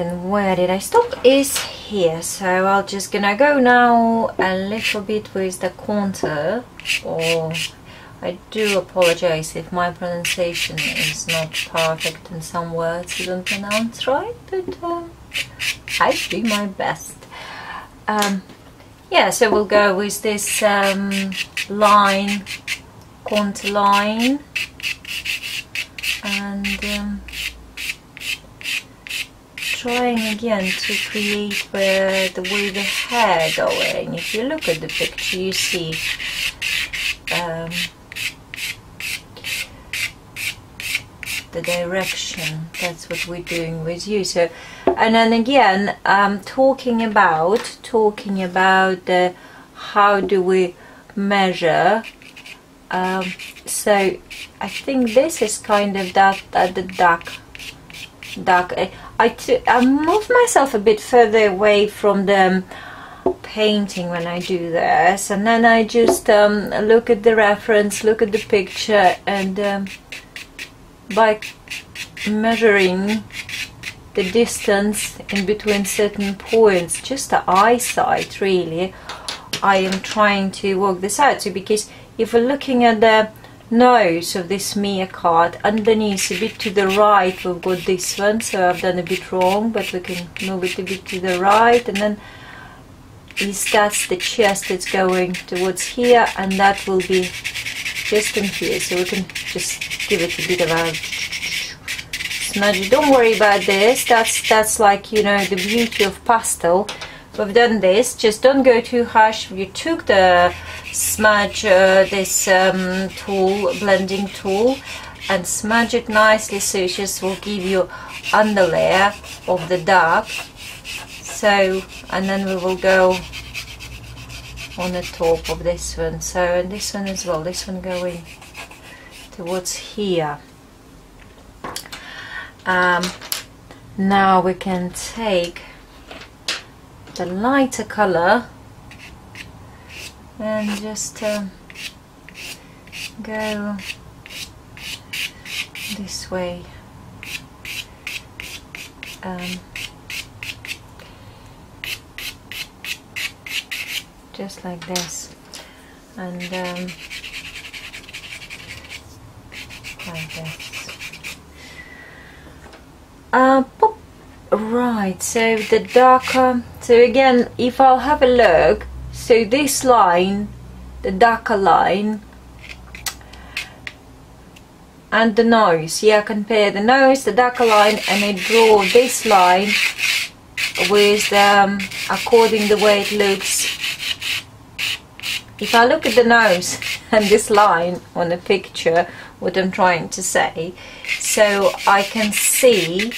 and where did I stop? Is here. So I'm just gonna go now a little bit with the contour or I do apologize if my pronunciation is not perfect and some words. You don't pronounce right but um, I do my best. Um, yeah so we'll go with this um, line contour line. And um, trying again to create where the way the hair going. If you look at the picture, you see um, the direction. That's what we're doing with you. So, and then again, um, talking about talking about the how do we measure. Um, so I think this is kind of that, that the duck duck. I, t I move myself a bit further away from the painting when I do this and then I just um, look at the reference, look at the picture and um, by measuring the distance in between certain points, just the eyesight really, I am trying to work this out. So because if we're looking at the nose of this meerkat underneath a bit to the right we've got this one so I've done a bit wrong but we can move it a bit to the right and then is that's the chest that's going towards here and that will be just in here so we can just give it a bit of a smudge don't worry about this that's that's like you know the beauty of pastel. We've done this just don't go too harsh. You took the smudge uh, this um, tool, blending tool, and smudge it nicely so it just will give you underlayer of the dark. So, and then we will go on the top of this one. So, and this one as well, this one going towards here. Um, now we can take the lighter color and just uh, go this way. Um, just like this. And um, like this. Uh, right so the darker so again if I'll have a look so this line the darker line and the nose. Yeah compare the nose the darker line and I draw this line with um, according the way it looks. If I look at the nose and this line on the picture what I'm trying to say so I can see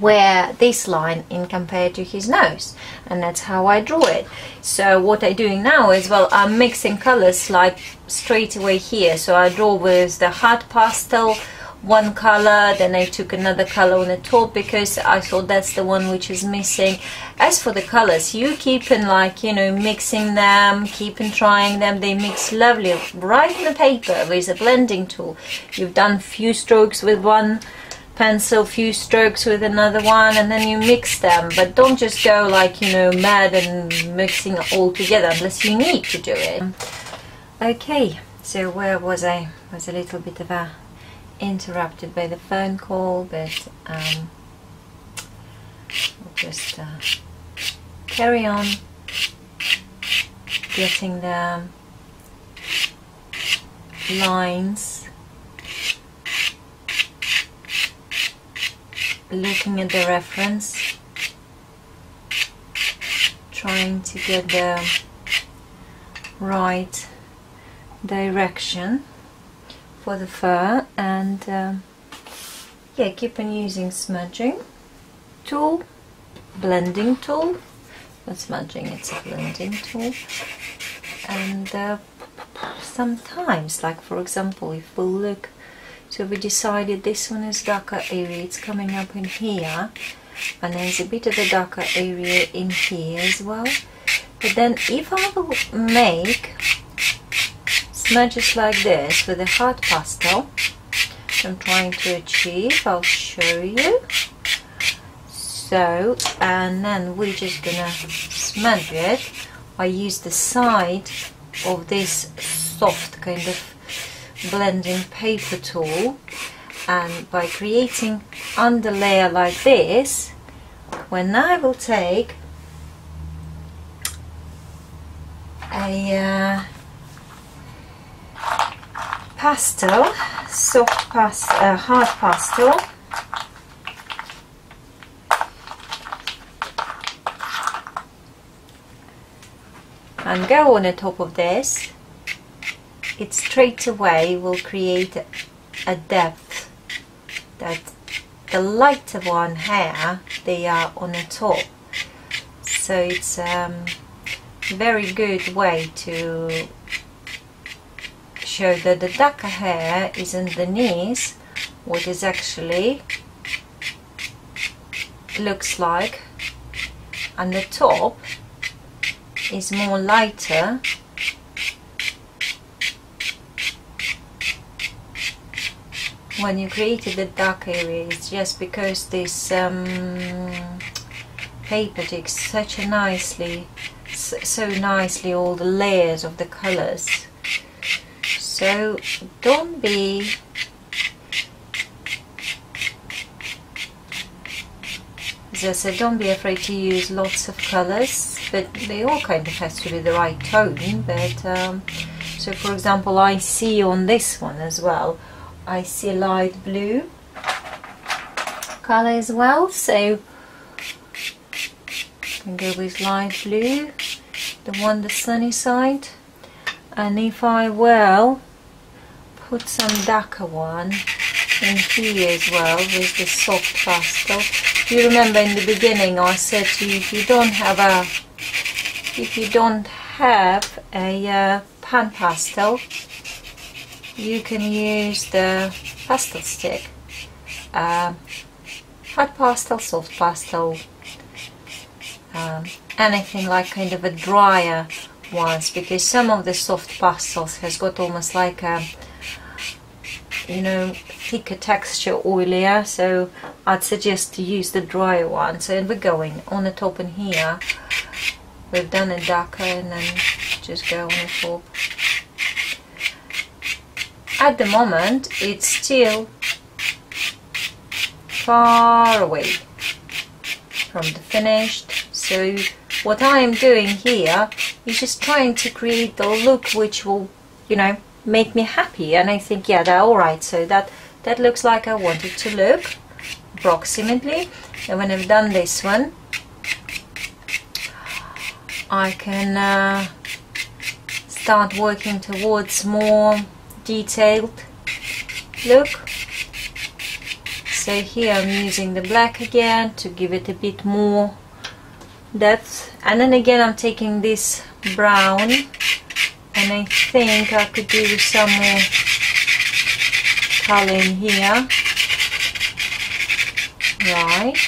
where this line in compared to his nose and that's how I draw it. So what I'm doing now is well I'm mixing colors like straight away here. So I draw with the hard pastel one color then I took another color on the top because I thought that's the one which is missing. As for the colors you keep in like you know mixing them keep on trying them. They mix lovely. Right in the paper with a blending tool. You've done few strokes with one pencil few strokes with another one and then you mix them. But don't just go like you know mad and mixing it all together unless you need to do it. Okay so where was I? Was a little bit of a interrupted by the phone call but um, we'll just uh, carry on getting the lines looking at the reference trying to get the right direction for the fur and um, yeah keep on using smudging tool blending tool not smudging it's a blending tool and uh, sometimes like for example if we look so we decided this one is darker area, it's coming up in here. And there's a bit of the darker area in here as well. But then if I will make smudges like this with a hard pastel, I'm trying to achieve I'll show you so and then we're just gonna smudge it I use the side of this soft kind of blending paper tool. And by creating under layer like this when I will take a uh, pastel, soft pastel, uh, hard pastel. And go on the top of this it straight away will create a depth that the lighter one here they are on the top. So it's a um, very good way to show that the darker hair is underneath what is actually looks like. And the top is more lighter when you created the dark areas just because this um, paper takes such a nicely so nicely all the layers of the colors. So don't be as I said don't be afraid to use lots of colors but they all kind of has to be the right tone but um, so for example I see on this one as well I see a light blue color as well so I can go with light blue the one the sunny side. And if I will put some darker one in here as well with the soft pastel. You remember in the beginning I said to you if you don't have a if you don't have a uh, pan pastel you can use the pastel stick uh, hard pastel, soft pastel um, anything like kind of a drier ones because some of the soft pastels has got almost like a you know thicker texture oilier so I'd suggest to use the drier one so we're going on the top and here. We've done a darker and then just go on the top at the moment it's still far away from the finished. So what I am doing here is just trying to create the look which will you know make me happy. And I think yeah they're alright so that that looks like I want it to look approximately. And when I've done this one I can uh, start working towards more detailed look. So here I'm using the black again to give it a bit more depth. And then again I'm taking this brown and I think I could do some more color in here. Right.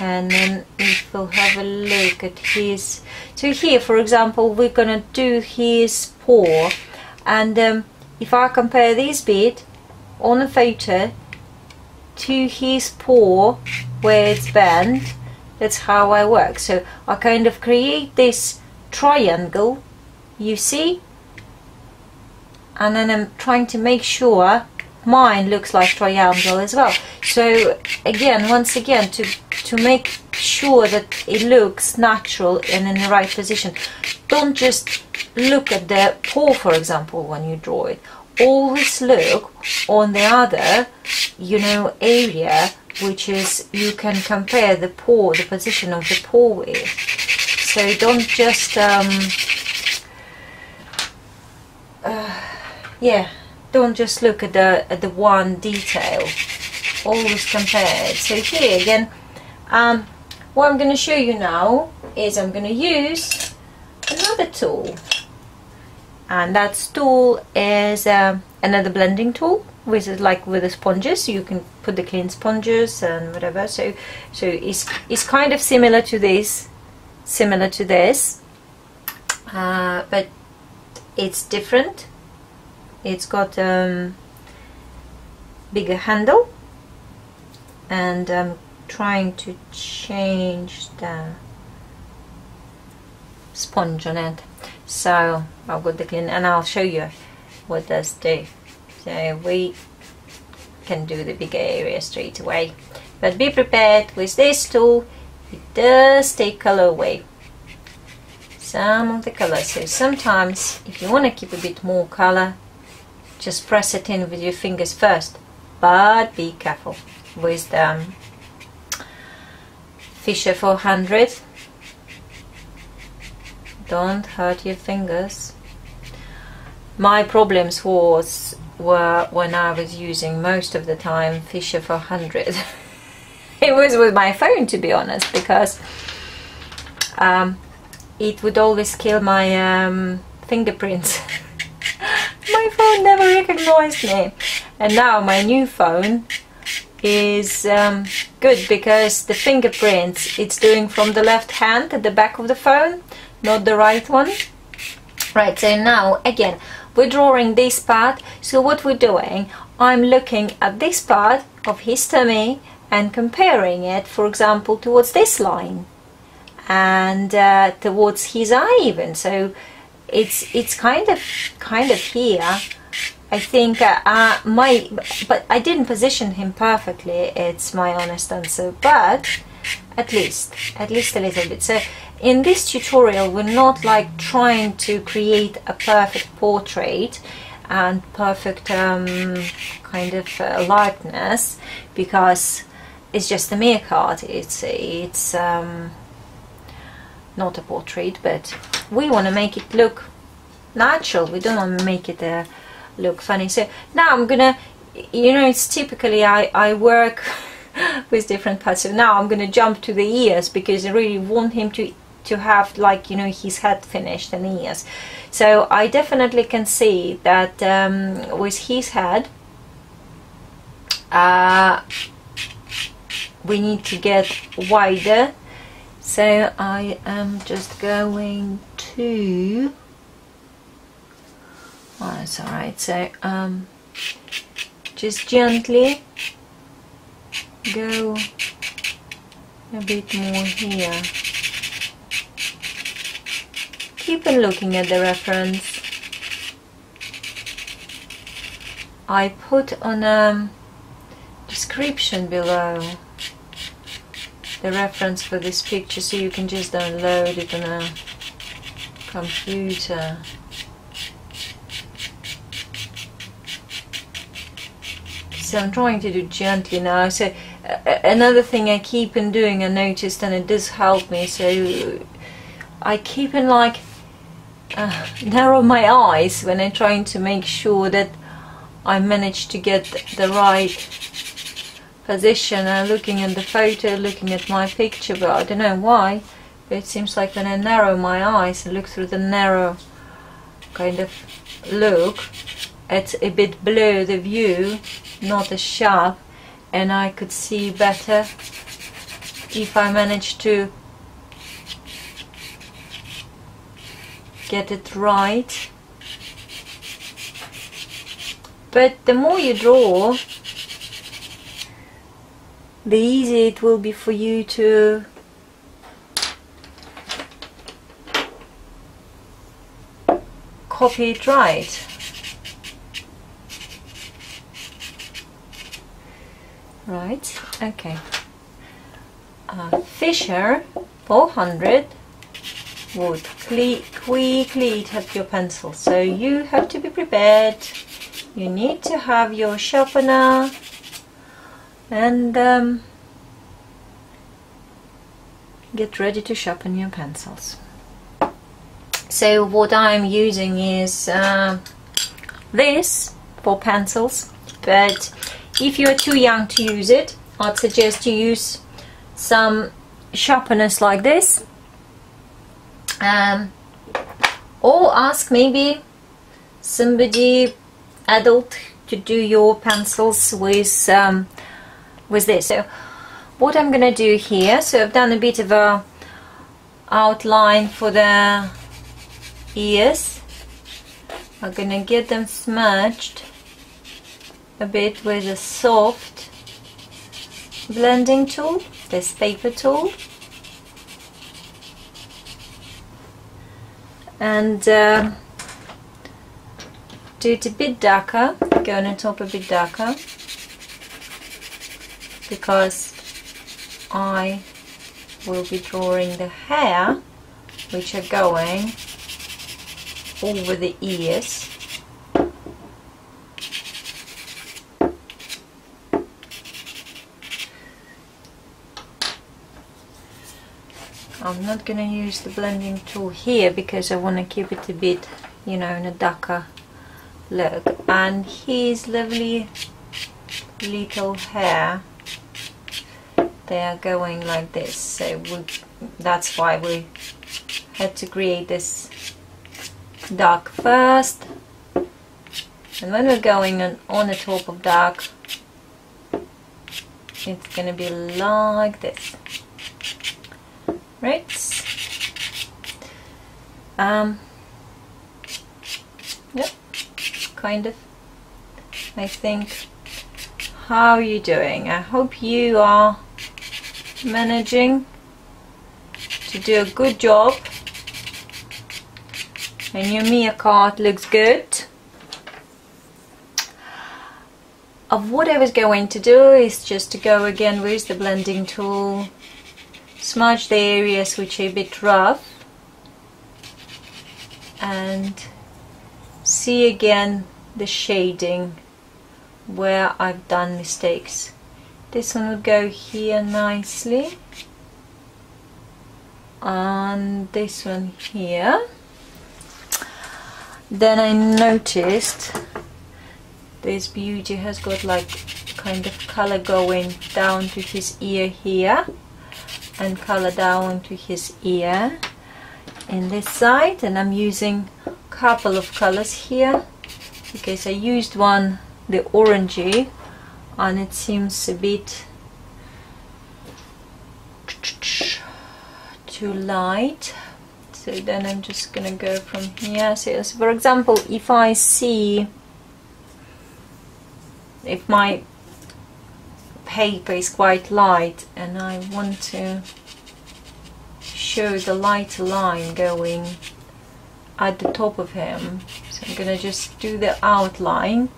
And then if we'll have a look at his so here for example we're gonna do his paw and um, if I compare this bit on a photo to his paw where it's bent that's how I work. So I kind of create this triangle you see? And then I'm trying to make sure mine looks like triangle as well. So again once again to to make sure that it looks natural and in the right position. Don't just look at the paw for example when you draw it. Always look on the other you know area which is you can compare the paw the position of the paw with. So don't just um, uh, yeah don't just look at the at the one detail. Always compare. It so here again um, what I'm going to show you now is I'm going to use another tool. And that tool is uh, another blending tool with like with the sponges. You can put the clean sponges and whatever. So so it's it's kind of similar to this similar to this. Uh, but it's different. It's got um, bigger handle and I'm trying to change the sponge on it. So I've got the clean and I'll show you what does do. So we can do the bigger area straight away. But be prepared with this tool. It does take color away. Some of the color so sometimes if you want to keep a bit more color just press it in with your fingers first. But be careful with the um, Fisher 400 don't hurt your fingers. My problems was were when I was using most of the time Fisher 400 it was with my phone to be honest because um, it would always kill my um, fingerprints. My phone never recognized me. And now my new phone is um, good because the fingerprints it's doing from the left hand at the back of the phone not the right one. Right so now again we're drawing this part. So what we're doing I'm looking at this part of his tummy and comparing it for example towards this line and uh, towards his eye even. So it's it's kind of kind of here I think uh, my but I didn't position him perfectly it's my honest answer but at least at least a little bit. So in this tutorial we're not like trying to create a perfect portrait and perfect um, kind of uh, likeness because it's just a meerkat. It's it's um, not a portrait but we want to make it look natural. We don't want to make it uh, look funny. So now I'm gonna you know it's typically I, I work with different parts. So now I'm gonna jump to the ears because I really want him to to have like you know his head finished and ears. So I definitely can see that um, with his head uh, we need to get wider. So I am just going to oh alright so um, just gently go a bit more here. Keep on looking at the reference. I put on a description below the reference for this picture so you can just download it on a computer. So I'm trying to do gently now. So uh, another thing I keep on doing, I noticed, and it does help me. So I keep on like uh, narrow my eyes when I'm trying to make sure that I manage to get the right position I'm looking at the photo, looking at my picture, but I don't know why. But it seems like when I narrow my eyes and look through the narrow kind of look, it's a bit blur the view, not as sharp, and I could see better if I manage to get it right. But the more you draw, the easier it will be for you to copy it right. Right, okay. Uh, Fisher 400 would quickly eat up your pencil, so you have to be prepared. You need to have your sharpener and um, get ready to sharpen your pencils. So what I'm using is uh, this for pencils but if you're too young to use it I'd suggest you use some sharpeners like this um, or ask maybe somebody adult to do your pencils with um, with this. So what I'm gonna do here, so I've done a bit of a outline for the ears. I'm gonna get them smudged a bit with a soft blending tool, this paper tool. And uh, do it a bit darker, go on top a bit darker because I will be drawing the hair which are going over the ears I'm not gonna use the blending tool here because I want to keep it a bit you know in a darker look. And his lovely little hair they are going like this. So we, that's why we had to create this dark first. And when we're going on, on the top of dark it's gonna be like this right? Um yep. Kind of. I think. How are you doing? I hope you are managing to do a good job. And your meerkat looks good. Of what I was going to do is just to go again with the blending tool smudge the areas which are a bit rough and see again the shading where I've done mistakes. This one will go here nicely and this one here. Then I noticed this beauty has got like kind of color going down to his ear here and color down to his ear in this side. And I'm using a couple of colors here. Because I used one the orangey and it seems a bit too light. So then I'm just gonna go from here. So, so for example if I see if my paper is quite light and I want to show the lighter line going at the top of him. So I'm gonna just do the outline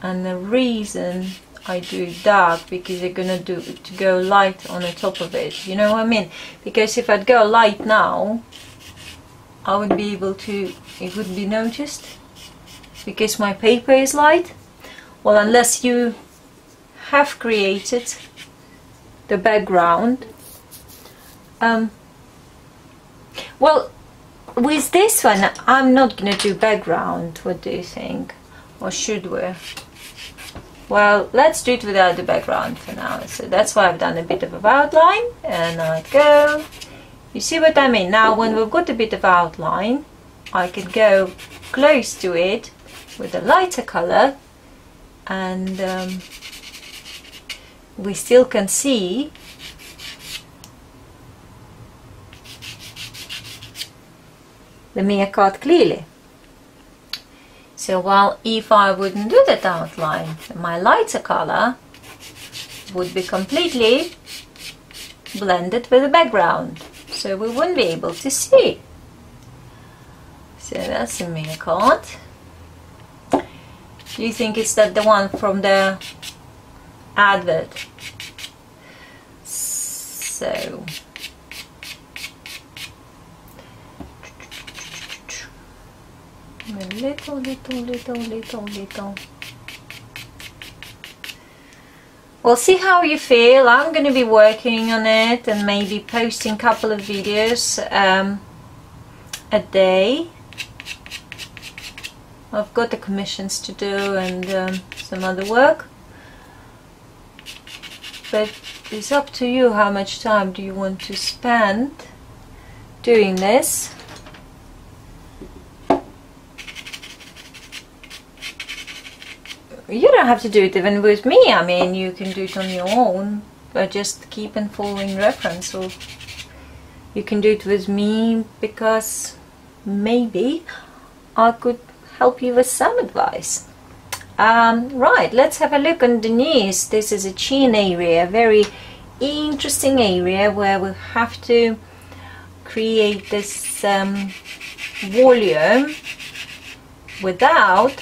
and the reason I do dark because I'm gonna do to go light on the top of it. You know what I mean? Because if I'd go light now I would be able to it would be noticed because my paper is light. Well unless you have created the background. Um, well with this one I'm not gonna do background. What do you think? Or should we? Well let's do it without the background for now. So that's why I've done a bit of a outline and I go. You see what I mean? Now when we've got a bit of outline I can go close to it with a lighter color and um, we still can see the card clearly. So while if I wouldn't do that outline, my lighter color would be completely blended with the background. So we wouldn't be able to see. So that's a card. Do you think it's that the one from the advert. So little, little, little, little, little. Well, see how you feel. I'm going to be working on it and maybe posting a couple of videos um, a day. I've got the commissions to do and um, some other work but it's up to you how much time do you want to spend doing this. You don't have to do it even with me I mean you can do it on your own but just keep on following reference or you can do it with me because maybe I could help you with some advice um, right let's have a look underneath this is a chin area very interesting area where we have to create this um, volume without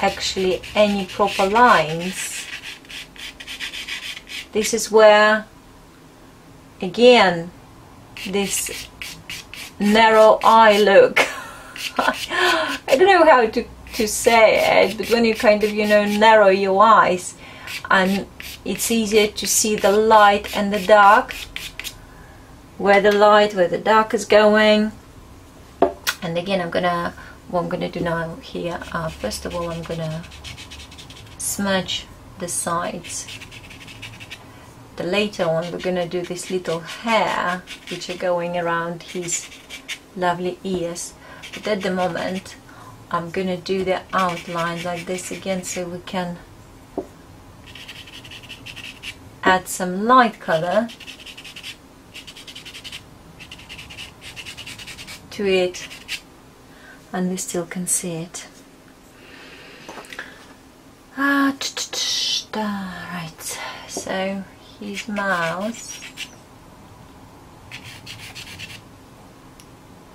actually any proper lines. This is where again this narrow eye look. I don't know how to, to say it but when you kind of you know narrow your eyes and it's easier to see the light and the dark where the light where the dark is going. And again I'm gonna what I'm gonna do now here uh, first of all I'm gonna smudge the sides. The later on we're gonna do this little hair which are going around his lovely ears. But at the moment I'm gonna do the outline like this again so we can add some light color to it and we still can see it. Ah, right. So his mouth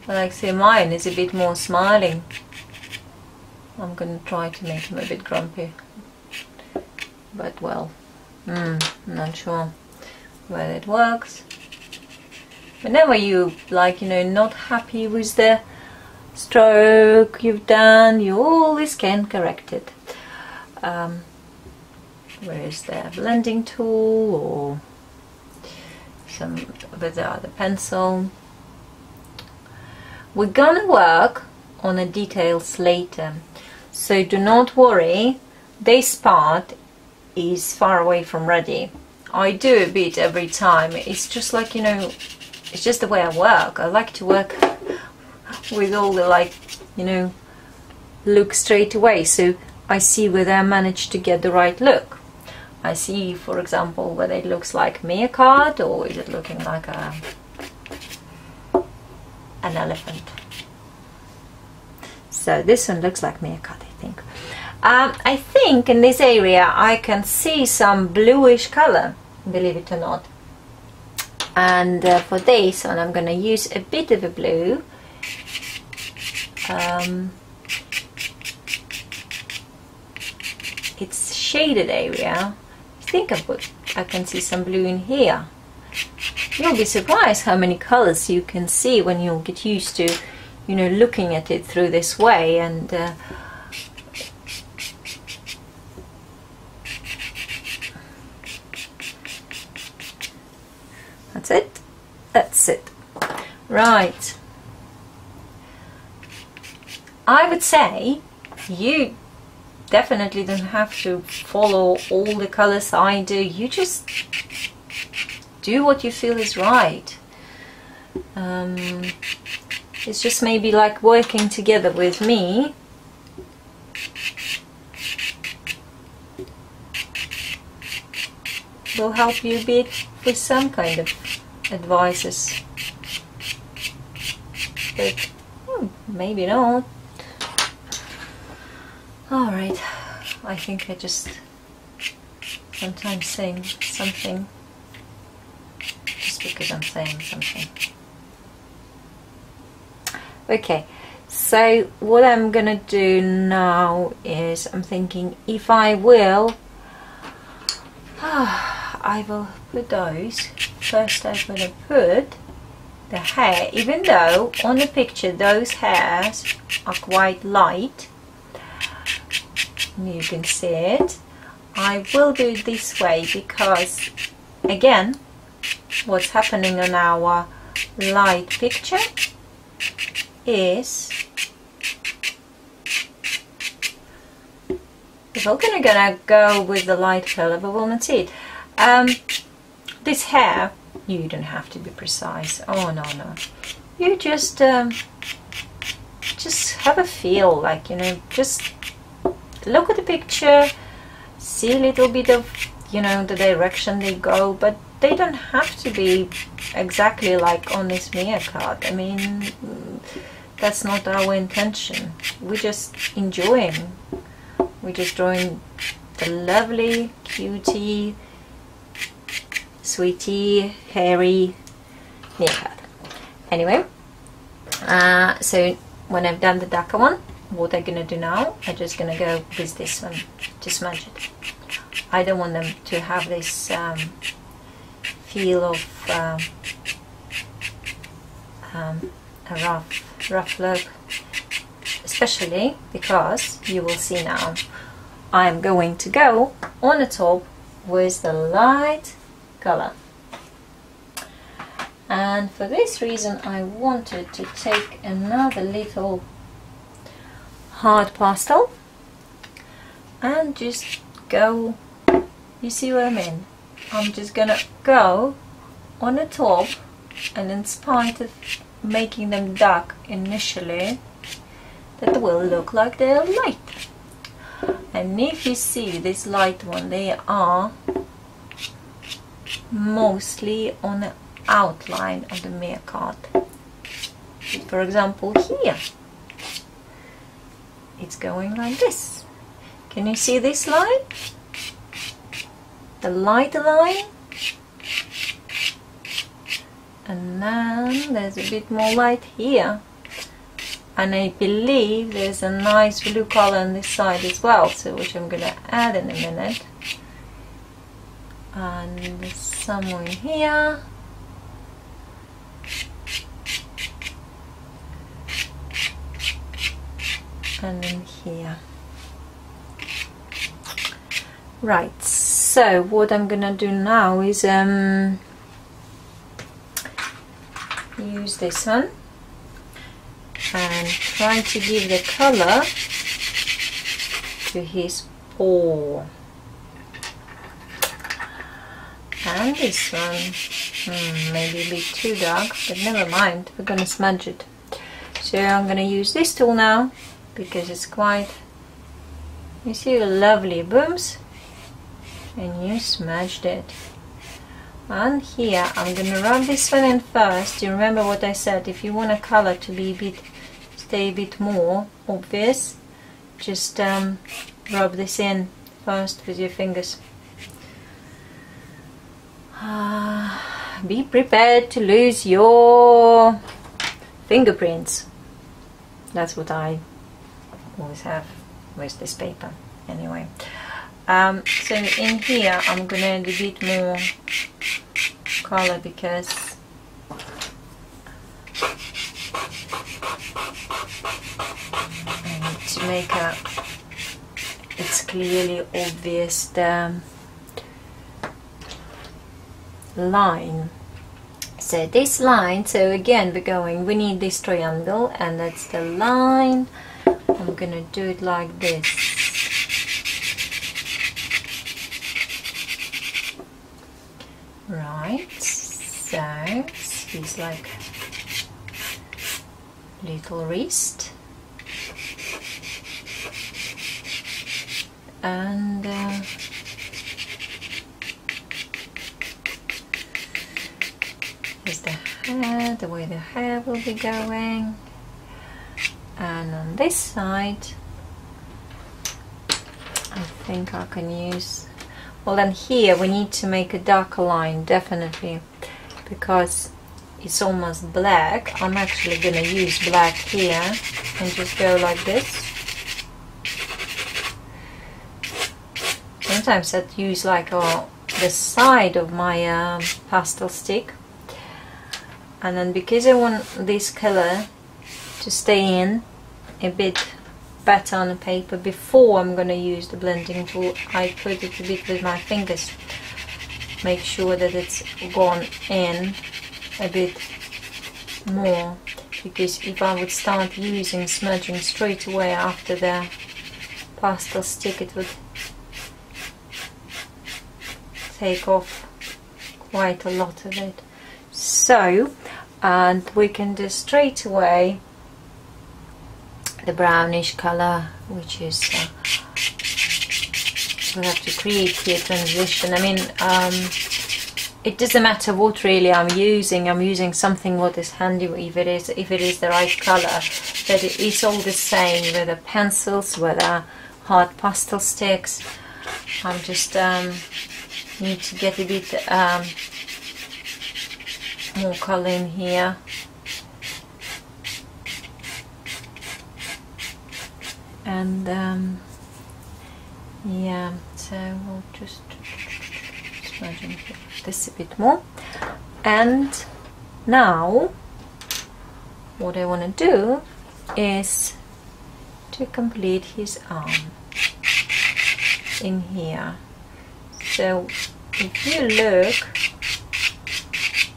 like say mine is a bit more smiling I'm gonna try to make him a bit grumpy. But well mm, not sure whether it works. Whenever you like you know not happy with the stroke you've done you always can correct it. Um, where is the blending tool or some with the other pencil? We're gonna work on the details later so do not worry. This part is far away from ready. I do a bit every time. It's just like you know it's just the way I work. I like to work with all the like you know look straight away. So I see whether I manage to get the right look. I see for example whether it looks like me a meerkat or is it looking like a an elephant so this one looks like meerkat I think. Um, I think in this area I can see some bluish color believe it or not. And uh, for this one I'm going to use a bit of a blue. Um, it's shaded area. I think I put I can see some blue in here. You'll be surprised how many colors you can see when you get used to you know looking at it through this way and uh, that's it that's it right I would say you definitely don't have to follow all the colors I do. You just do what you feel is right. Um, it's just maybe like working together with me. will help you a bit with some kind of advices. But hmm, maybe not. Alright, I think I just sometimes saying something just because I'm saying something. Okay, so what I'm gonna do now is I'm thinking if I will, I will put those. First I'm gonna put the hair, even though on the picture those hairs are quite light, you can see it I will do it this way because again what's happening on our light picture is if I'm gonna, gonna go with the light color but we'll not um, this hair you don't have to be precise. Oh no no. You just um, just have a feel like you know just look at the picture see a little bit of you know the direction they go but they don't have to be exactly like on this meerkat. I mean that's not our intention. We're just enjoying. We're just drawing the lovely cutie sweetie hairy neopard anyway uh, so when I've done the darker one what I'm gonna do now I'm just gonna go with this one to smudge it. I don't want them to have this um, feel of um, um, a rough rough look. Especially because you will see now I'm going to go on the top with the light color. And for this reason I wanted to take another little hard pastel and just go you see what I mean? I'm just gonna go on the top and in spite of making them dark initially that will look like they're light. And if you see this light one they are mostly on the outline of the meerkat. For example here. It's going like this. Can you see this line? The light line and then there's a bit more light here. And I believe there's a nice blue color on this side as well so which I'm gonna add in a minute. And somewhere here. And then here. Right so what I'm gonna do now is um, use this one and try to give the color to his paw. And this one hmm, maybe a bit too dark but never mind we're gonna smudge it. So I'm gonna use this tool now because it's quite you see the lovely booms? And you smudged it and here I'm gonna rub this one in first. You remember what I said? If you want a color to be a bit stay a bit more obvious just um, rub this in first with your fingers. Uh, be prepared to lose your fingerprints. That's what I always have with this paper anyway um, so in here I'm gonna add a bit more color because I need to make a it's clearly obvious the line. So this line so again we're going we need this triangle and that's the line. I'm gonna do it like this right he's like little wrist and uh, here's the hair, the way the hair will be going. And on this side I think I can use well then here we need to make a darker line definitely because it's almost black. I'm actually gonna use black here and just go like this. Sometimes I use like uh, the side of my uh, pastel stick. And then because I want this color to stay in a bit better on the paper before I'm to use the blending tool I put it a bit with my fingers. Make sure that it's gone in a bit more because if I would start using smudging straight away after the pastel stick it would take off quite a lot of it. So and we can do straight away the brownish color which is uh, we have to create here transition. I mean um, it doesn't matter what really I'm using I'm using something what is handy if it is if it is the right color but it's all the same whether pencils whether hard pastel sticks I'm just um, need to get a bit um, more color in here and um, yeah so we'll just smudging this a bit more. And now what I want to do is to complete his arm in here. So if you look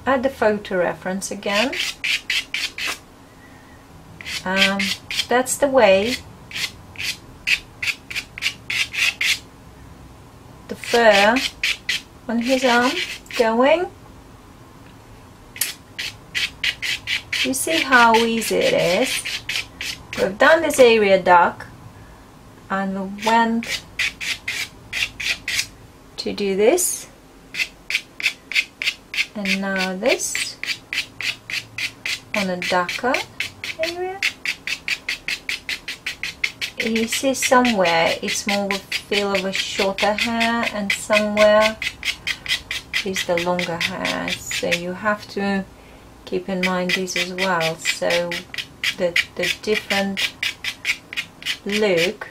at the photo reference again um, that's the way the fur on his arm going. You see how easy it is. We've done this area duck and we went to do this. And now this on a darker area. You see somewhere it's more a feel of a shorter hair and somewhere is the longer hair so you have to keep in mind this as well. So the, the different look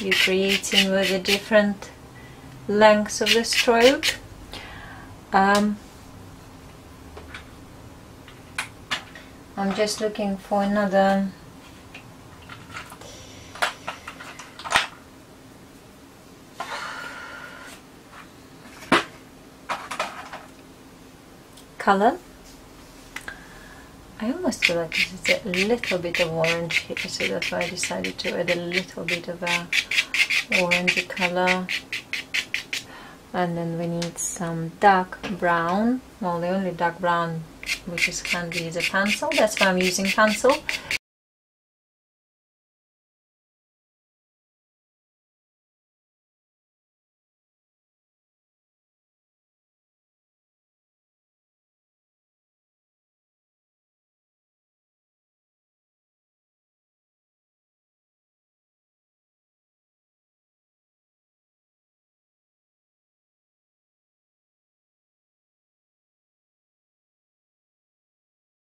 you're creating with the different lengths of the stroke um, I'm just looking for another color I almost feel like this is a little bit of orange here so that's why I decided to add a little bit of a orangey color and then we need some dark brown. Well the only dark brown which is handy is a pencil. That's why I'm using pencil